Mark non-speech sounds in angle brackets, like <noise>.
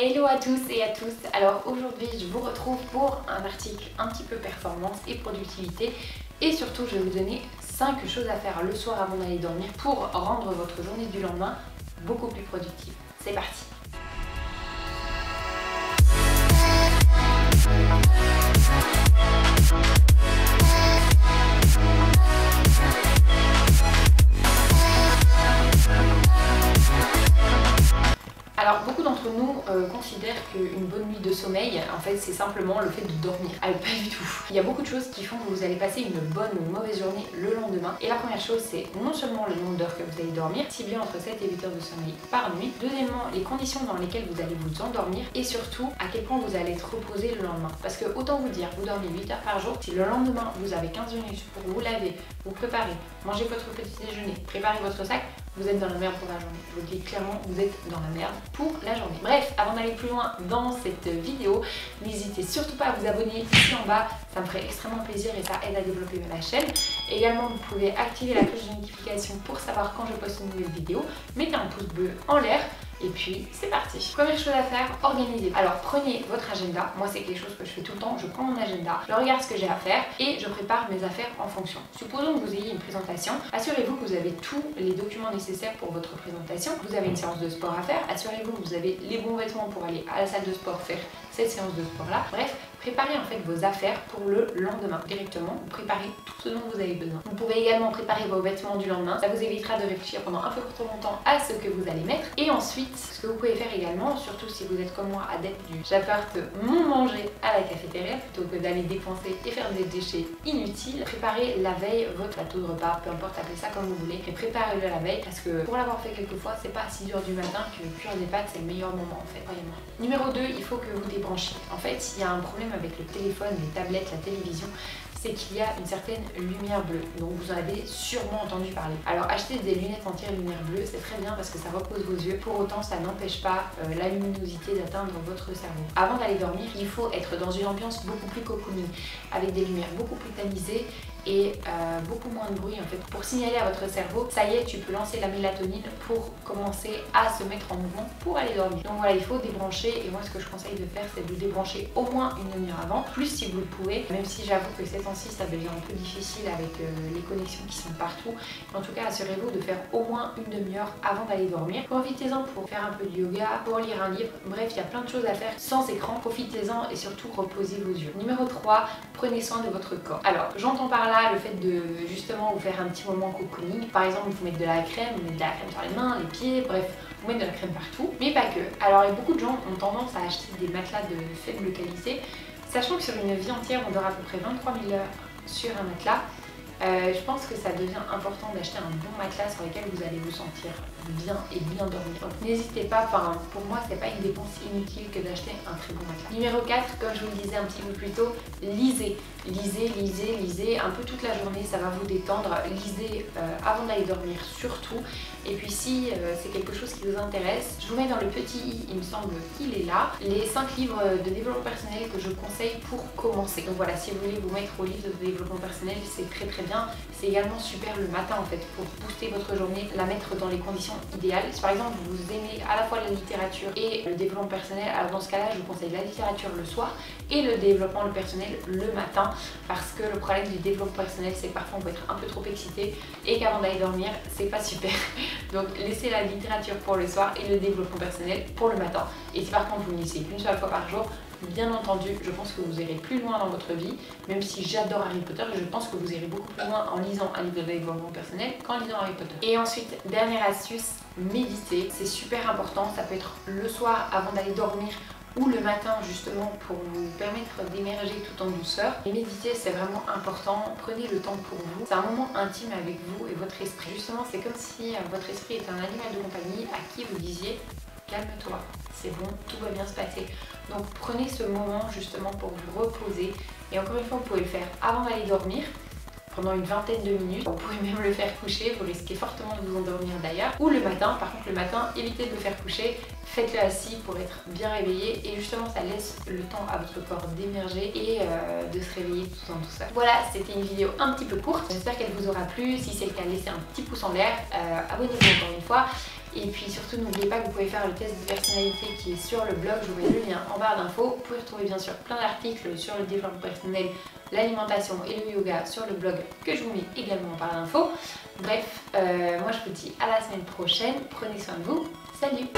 Hello à tous et à tous. Alors aujourd'hui je vous retrouve pour un article un petit peu performance et productivité. Et surtout je vais vous donner 5 choses à faire le soir avant d'aller dormir pour rendre votre journée du lendemain beaucoup plus productive. C'est parti euh, considèrent qu'une bonne nuit de sommeil, en fait c'est simplement le fait de dormir. Ah pas du tout. Il y a beaucoup de choses qui font que vous allez passer une bonne ou mauvaise journée le lendemain. Et la première chose c'est non seulement le nombre d'heures que vous allez dormir, si bien entre 7 et 8 heures de sommeil par nuit. Deuxièmement, les conditions dans lesquelles vous allez vous endormir et surtout à quel point vous allez être reposé le lendemain. Parce que autant vous dire, vous dormez 8 heures par jour, si le lendemain vous avez 15 minutes pour vous laver, vous préparer, manger votre petit déjeuner, préparer votre sac, vous êtes dans la merde pour la journée. Je vous clairement, vous êtes dans la merde pour la journée. Bref, avant d'aller plus loin dans cette vidéo, n'hésitez surtout pas à vous abonner ici en bas, ça me ferait extrêmement plaisir et ça aide à développer la chaîne. Également, vous pouvez activer la cloche de notification pour savoir quand je poste une nouvelle vidéo. Mettez un pouce bleu en l'air et puis c'est parti Première chose à faire, organisez. Alors prenez votre agenda, moi c'est quelque chose que je fais tout le temps, je prends mon agenda, je regarde ce que j'ai à faire et je prépare mes affaires en fonction. Supposons que vous ayez une présentation, assurez-vous que vous avez tous les documents nécessaires pour votre présentation. Vous avez une séance de sport à faire, assurez-vous que vous avez les bons vêtements pour aller à la salle de sport faire cette séance de sport là. Bref, préparez en fait vos affaires pour le lendemain directement. Vous préparez tout ce dont vous avez besoin. Vous pouvez également préparer vos vêtements du lendemain. Ça vous évitera de réfléchir pendant un peu trop longtemps à ce que vous allez mettre. Et ensuite, ce que vous pouvez faire également, surtout si vous êtes comme moi adepte du j'apporte mon manger à la cafétéria plutôt que d'aller dépenser et faire des déchets inutiles, préparez la veille votre plateau de repas, peu importe, appelez ça comme vous voulez, mais préparez-le la veille parce que pour l'avoir fait quelques fois, c'est pas à 6h du matin que cuire des pâtes c'est le meilleur moment en fait, croyez-moi. Numéro 2, il faut que vous débranchez. En fait, il y a un problème avec le téléphone, les tablettes, la télévision, c'est qu'il y a une certaine lumière bleue. Donc vous en avez sûrement entendu parler. Alors acheter des lunettes anti-lumière bleue, c'est très bien parce que ça repose vos yeux. Pour autant, ça n'empêche pas euh, la luminosité d'atteindre votre cerveau. Avant d'aller dormir, il faut être dans une ambiance beaucoup plus cocooning, avec des lumières beaucoup plus tamisées et euh, beaucoup moins de bruit en fait. Pour signaler à votre cerveau ça y est tu peux lancer la mélatonine pour commencer à se mettre en mouvement pour aller dormir. Donc voilà il faut débrancher et moi ce que je conseille de faire c'est de débrancher au moins une demi-heure avant plus si vous le pouvez. Même si j'avoue que ces temps-ci ça devient un peu difficile avec euh, les connexions qui sont partout en tout cas assurez-vous de faire au moins une demi-heure avant d'aller dormir. Profitez-en pour faire un peu de yoga pour lire un livre. Bref il y a plein de choses à faire sans écran. Profitez-en et surtout reposez vos yeux. Numéro 3 prenez soin de votre corps. Alors j'entends par là le fait de justement vous faire un petit moment cocooning. Par exemple, vous mettre de la crème, vous mettez de la crème sur les mains, les pieds, bref, vous mettez de la crème partout. Mais pas que. Alors, beaucoup de gens ont tendance à acheter des matelas de faible qualité, sachant que sur une vie entière, on dort à peu près 23 000 heures sur un matelas. Euh, que ça devient important d'acheter un bon matelas sur lequel vous allez vous sentir bien et bien dormir. Donc n'hésitez pas, enfin pour moi c'est pas une dépense inutile que d'acheter un très bon matelas. Numéro 4, comme je vous le disais un petit peu plus tôt, lisez. Lisez, lisez, lisez un peu toute la journée, ça va vous détendre. Lisez euh, avant d'aller dormir surtout. Et puis si euh, c'est quelque chose qui vous intéresse, je vous mets dans le petit i, il me semble qu'il est là, les 5 livres de développement personnel que je conseille pour commencer. Donc voilà, si vous voulez vous mettre au livre de développement personnel, c'est très très bien. C'est également super le matin en fait pour booster votre journée, la mettre dans les conditions idéales. Si par exemple vous aimez à la fois la littérature et le développement personnel, alors dans ce cas-là, je vous conseille la littérature le soir et le développement personnel le matin parce que le problème du développement personnel, c'est que parfois on peut être un peu trop excité et qu'avant d'aller dormir, c'est pas super. <laughs> Donc laissez la littérature pour le soir et le développement personnel pour le matin. Et si par contre vous lisez une seule fois par jour, bien entendu, je pense que vous irez plus loin dans votre vie, même si j'adore Harry Potter, je pense que vous irez beaucoup plus loin en lisant un livre de développement personnel qu'en lisant Harry Potter. Et ensuite, dernière astuce, méditer. C'est super important, ça peut être le soir avant d'aller dormir ou le matin justement pour vous permettre d'émerger tout en douceur. Et méditer c'est vraiment important, prenez le temps pour vous. C'est un moment intime avec vous et votre esprit. Justement c'est comme si euh, votre esprit était un animal de compagnie à qui vous disiez calme-toi, c'est bon, tout va bien se passer. Donc prenez ce moment justement pour vous reposer. Et encore une fois, vous pouvez le faire avant d'aller dormir pendant une vingtaine de minutes. Vous pouvez même le faire coucher, vous risquez fortement de vous endormir d'ailleurs. Ou le matin, par contre le matin, évitez de le faire coucher, faites-le assis pour être bien réveillé et justement ça laisse le temps à votre corps d'émerger et euh, de se réveiller tout en douceur. Voilà, c'était une vidéo un petit peu courte, j'espère qu'elle vous aura plu. Si c'est le cas, laissez un petit pouce en l'air, euh, abonnez-vous encore une fois Et puis surtout, n'oubliez pas que vous pouvez faire le test de personnalité qui est sur le blog. Je vous mets le lien en barre d'infos. Vous pouvez retrouver bien sûr plein d'articles sur le développement personnel, l'alimentation et le yoga sur le blog que je vous mets également en barre d'infos. Bref, euh, moi je vous dis à la semaine prochaine. Prenez soin de vous. Salut